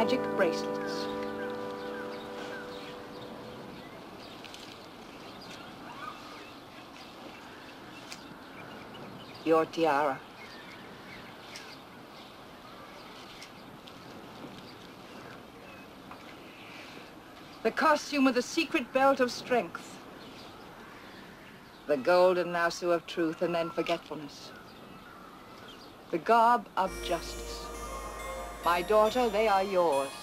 magic bracelets. Your tiara. The costume of the secret belt of strength. The golden lasso of truth and then forgetfulness. The garb of justice. My daughter, they are yours.